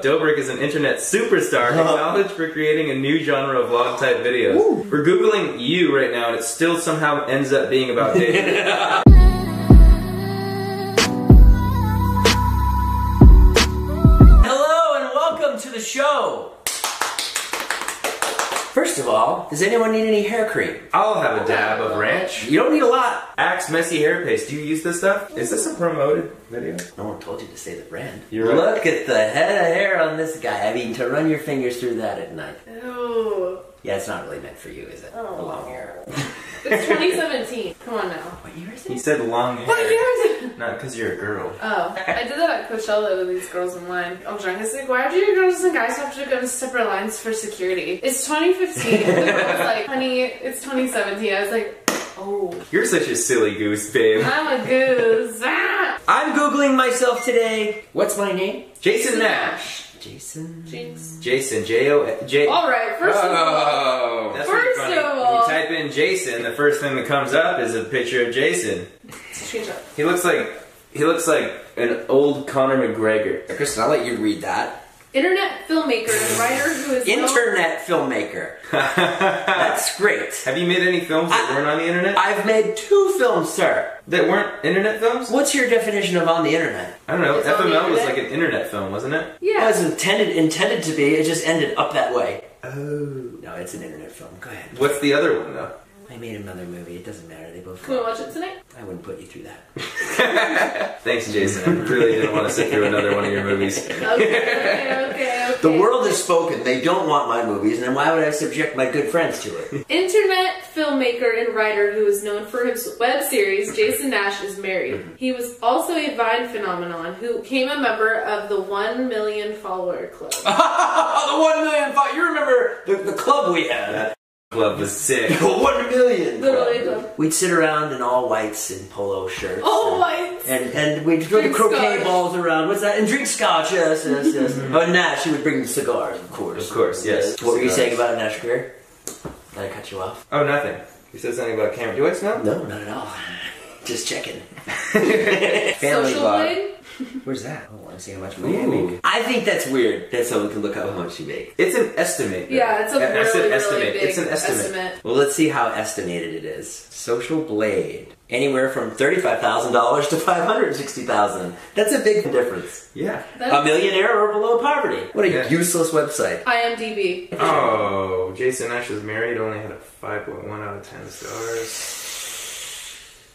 Dobrik is an internet superstar acknowledged uh-huh. for creating a new genre of vlog type videos. We're googling you right now, and it still somehow ends up being about David. First of all, does anyone need any hair cream? I'll have a dab of ranch. You don't need a lot. Axe Messy Hair Paste. Do you use this stuff? Is this a promoted video? No one told you to say the brand. You're right. Look at the head of hair on this guy. I mean, to run your fingers through that at night. Ew. Yeah, it's not really meant for you, is it? Oh. The long hair. It's 2017. Come on now. What year is He it? said long hair. What year is it? Not because you're a girl. Oh, I did that at Coachella with these girls in line. I was drunk. I was like, why do you girls and guys have to go to separate lines for security? It's 2015. the like, honey, it's 2017. I was like, oh, You're such a silly goose, babe. I'm a goose. Ah! I'm Googling myself today. What's my name? Jason Nash. Jason. Jinx. Jason, J O J. All right, first of all, Oh. First of When all- you type in Jason, the first thing that comes up is a picture of Jason. Change up. He looks like he looks like an old Conor McGregor. Kristen, I'll let you read that. Internet filmmaker and writer who is known- Internet filmmaker. That's great. Have you made any films that I- weren't on the internet? I've made two films, sir. that weren't internet films? What's your definition of on the internet? I don't know. It's FML was internet? like an internet film, wasn't it? Yeah. It Yeah. was intended intended to be. It just ended up that way. Oh. No, it's an internet film. Go ahead. What's the other one though? I made another movie. It doesn't matter. They both. Can we watch it tonight? I wouldn't put you through that. Thanks, Jason. I really didn't want to sit through another one of your movies. Okay, okay, okay. The world has spoken. They don't want my movies, and then why would I subject my good friends to it? Internet filmmaker and writer who is known for his web series, Jason Nash is married. Mm-hmm. He was also a Vine phenomenon who became a member of the 1 million follower club. the one million. Fo- you remember the, the club we had? Club was sick. The one million. Literally Club. We'd sit around in all whites and polo shirts. Oh, and- white! And and we'd throw the croquet scotch. balls around. What's that? And drink scotch. Yes, yes, yes. oh, Nash, he would bring the cigars, of course. Of course, yes. What were you saying about Nash Grier? Did I cut you off? Oh, nothing. You said something about camera. Do I smell? No, not at all. Just checking. Family Social vlog. Blade? Where's that? I want to see how much money I make. I think that's weird that someone can look up how much you make. It's an estimate. Yeah, it's a I- I really, said really estimate. big It's an estimate. Well, let's see how estimated it is. Social Blade. Anywhere from $35,000 to $560,000. That's a big difference. Yeah. A millionaire or below poverty. What a Yeah. useless website. IMDb. Oh, Jason Nash was married. Only had a 5.1 out of 10 stars.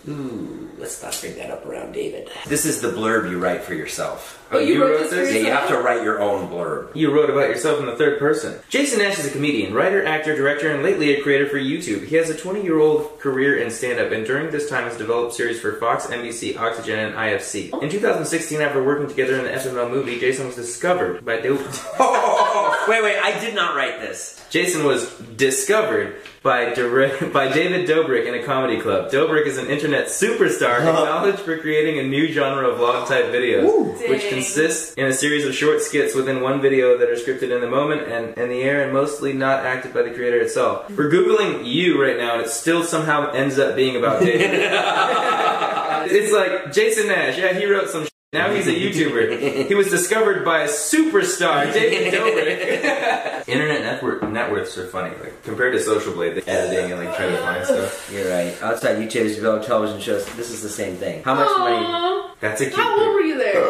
Ooh, let's not bring that up around David. This is the blurb you write for yourself. Oh, you wrote this for Yeah, you have to write your own blurb. You wrote about yourself in the third person. Jason Nash is a comedian, writer, actor, director, and lately a creator for YouTube. He has a 20 year old career in stand up, and during this time has developed series for Fox, NBC, Oxygen, and IFC. Oh. In 2016, after working together in the FML movie, Jason was discovered by. Do- Oh, wait, wait, I did not write this. Jason was discovered by direct, by David Dobrik in a comedy club. Dobrik is an internet superstar acknowledged uh-huh. for creating a new genre of vlog type videos, which Dang. consists in a series of short skits within one video that are scripted in the moment and in the air and mostly not acted by the creator itself. We're googling you right now, and it still somehow ends up being about David. it's like Jason Nash. Yeah, he wrote some. Now he's a YouTuber. He was discovered by a superstar, David Dobrik. Internet network net worths are funny, like compared to Social Blade, the editing and like trying to find stuff. You're right. Outside YouTube's developed television shows. This is the same thing. How much money? That's a cute. How old were you there?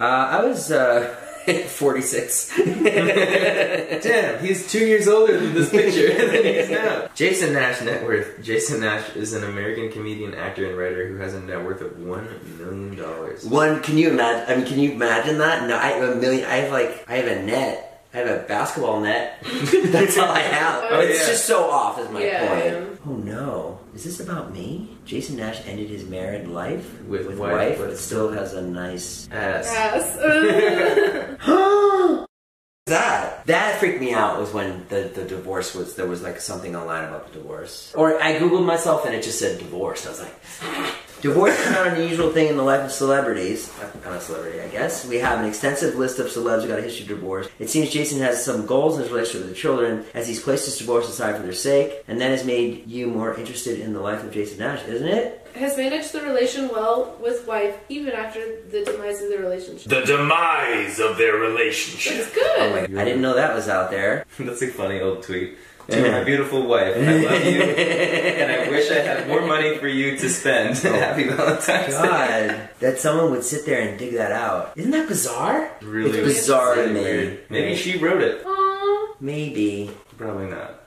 Uh, I was uh, 46. Damn, he's two years older than this picture than he is now. Jason Nash net worth. Jason Nash is an American comedian, actor, and writer who has a net worth of one million dollars. One, can you imagine? I mean, can you imagine that? No, I have a million. I have like, I have a net. I have a basketball net. That's all I have. Oh, it's yeah. just so off, is my Yeah. point. Oh no, is this about me? Jason Nash ended his married life With with wife, wife, but but still has a nice. Ass. Yes. that that freaked me out was when the, the divorce was there was like something online about the divorce or i googled myself and it just said divorce i was like Divorce is not an unusual thing in the life of celebrities. Uh, I'm a celebrity, I guess. We have an extensive list of celebs who got a history of divorce. It seems Jason has some goals in his relationship with the children as he's placed his divorce aside for their sake, and that has made you more interested in the life of Jason Nash, isn't it? Has managed the relation well with wife even after the demise of the relationship. The demise of their relationship. That's good. Oh my, I didn't know that was out there. That's a funny old tweet. To my beautiful wife, I love you, and I wish I had more money for you to spend. Oh Happy Valentine's Day. God, that someone would sit there and dig that out. Isn't that bizarre? Really it's bizarre to me. Maybe she wrote it. Aww. Maybe. Probably not.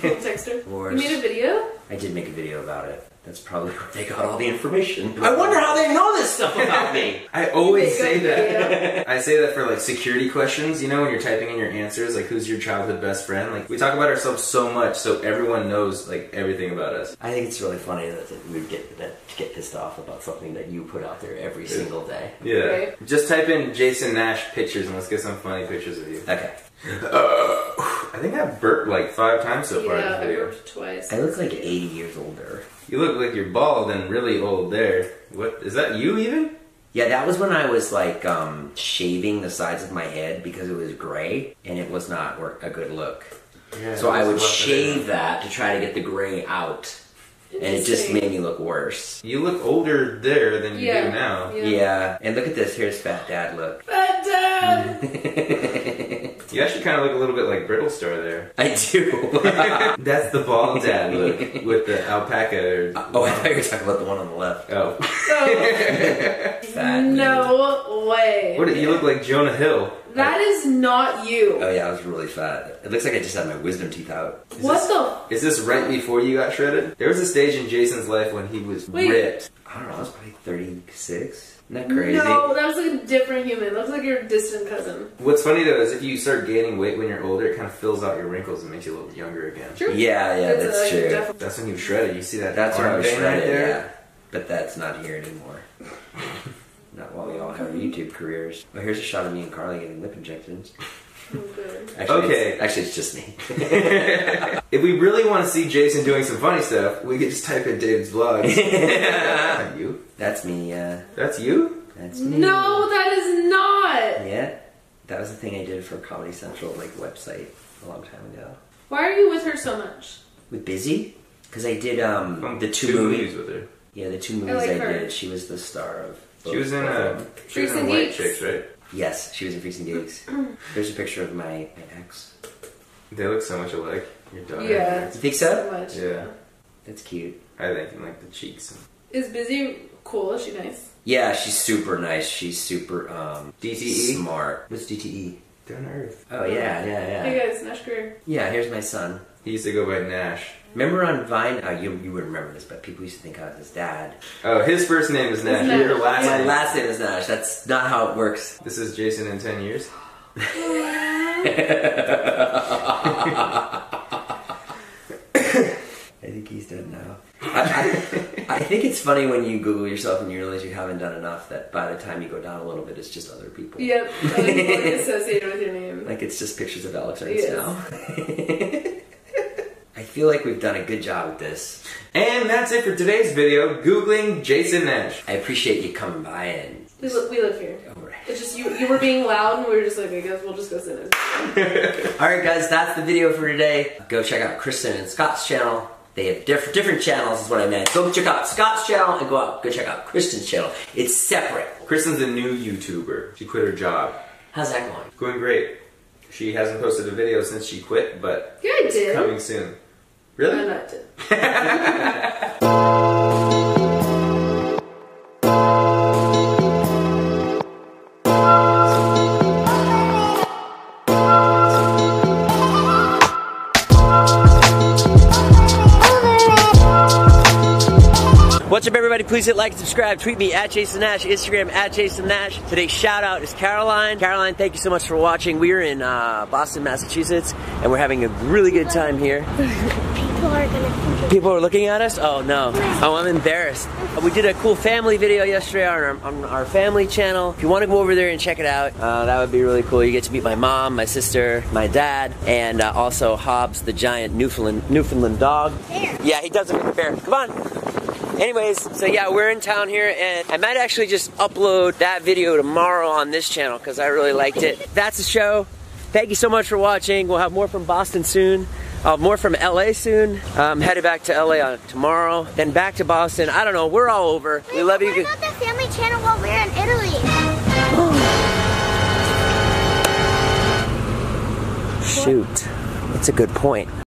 Text her. You made a video? I did make a video about it. That's probably where they got all the information. I wonder how they know this stuff about me. I always say that. I say that for like security questions, you know, when you're typing in your answers, like who's your childhood best friend? Like we talk about ourselves so much, so everyone knows like everything about us. I think it's really funny that, that we would get that get pissed off about something that you put out there every single day. Yeah. Right. Just type in Jason Nash pictures and let's get some funny pictures of you. Okay. Uh, I think I've burped like five times so far in yeah, this I video. worked twice. I look like 80 years older. You look like you're bald and really old there. What is that you even? Yeah, that was when I was like um, shaving the sides of my head because it was gray and it was not a good look. Yeah, So I would shave that to try to get the gray out, and it just made me look worse. You look older there than you Yeah. do now. Yeah. Yeah, and look at this. Here's fat dad look. Fat dad! You actually kind of look a little bit like Brittlestar there. I do. That's the bald dad look with the alpaca. Or, oh, I thought you were talking about the one on the left. oh. No way. What? You look like Jonah Hill. That is not you. Oh yeah, I was really fat. It looks like I just had my wisdom teeth out. Is what this, the? Is this right before you got shredded? There was a stage in Jason's life when he was Wait. ripped. I don't know. I was probably 36. Isn't that crazy? No, that was like a different human. Looks like your distant cousin. What's funny though is if you start gaining weight when you're older, it kind of fills out your wrinkles and makes you a look younger again. True. Yeah, yeah, It's, that's uh, true. def- That's when you shredded. You see that? That's why I arm was vein right there. yeah. But that's not here anymore. not while we all have YouTube careers. Well, here's a shot of me and Carly getting lip injections. Good. Actually, Okay. It's, actually, it's just me. If we really want to see Jason doing some funny stuff, we could just type in David's vlogs. Not you. that's me, yeah. That's you. That's me. No, that is not. Yeah. That was the thing I did for Comedy Central, like, website a long time ago. Why are you with her so much? With Busy? Because I did um, Um, the two, movies. with her. Yeah, the two movies I, like her. did. She was the star of. She was in a. of. She was Freaks in and White Geeks. Chicks, right? Yes, she was in Freaks and Geeks. There's a picture of my, my ex. They look so much alike. Your daughter. Yeah. You think so? So much. Yeah. That's cute. I think in like the cheeks. Is busy cool? Is she nice? Yeah, she's super nice. She's super um DTE? smart. What's DTE? Down to earth. Oh yeah, yeah, yeah. Hey guys, Nash Grier. Yeah, here's my son. He used to go by Nash. Remember on Vine? Uh, you you would remember this, but people used to think I was his dad. Oh, his first name is Nash. Nash. Your last My name. last name is Nash. That's not how it works. This is Jason in ten years. I think he's dead now. I, I, I think it's funny when you Google yourself and you realize you haven't done enough. That by the time you go down a little bit, it's just other people. Yep. Other people like associated with your name. Like it's just pictures of Alex Ernst Yes. now. I feel like we've done a good job with this. And that's it for today's video. Googling Jason Nash. I appreciate you coming by and. We, li- we live here. All right. It's just you. You were being loud, and we were just like, I guess we'll just go sit in. All right, guys, that's the video for today. Go check out Kristen and Scott's channel. They have diff- different channels, is what I meant. Go check out Scott's channel and go out go check out Kristen's channel. It's separate. Kristen's a new YouTuber. She quit her job. How's that going? Going great. She hasn't posted a video since she quit, but Yeah, I did. coming soon. Really? I did. What's up, everybody? Please hit like and subscribe. Tweet me at Jason Nash, Instagram at Jason Nash. Today's shout out is Caroline. Caroline, thank you so much for watching. We are in uh, Boston, Massachusetts, and we're having a really good time here. People are gonna People are looking at us? Oh no. Oh, I'm embarrassed. We did a cool family video yesterday on our, on our family channel. If you want to go over there and check it out, uh, that would be really cool. You get to meet my mom, my sister, my dad, and uh, also Hobbs, the giant Newfoundland, Newfoundland dog. Bear. Yeah, he does look bear. Come on. Anyways, so yeah, we're in town here, and I might actually just upload that video tomorrow on this channel because I really liked it. That's the show. Thank you so much for watching. We'll have more from Boston soon. I'll have more from LA soon. I'm headed back to LA on uh, tomorrow, then back to Boston. I don't know. We're all over. We love you. What about the family channel while we're in Italy? Shoot. That's a good point.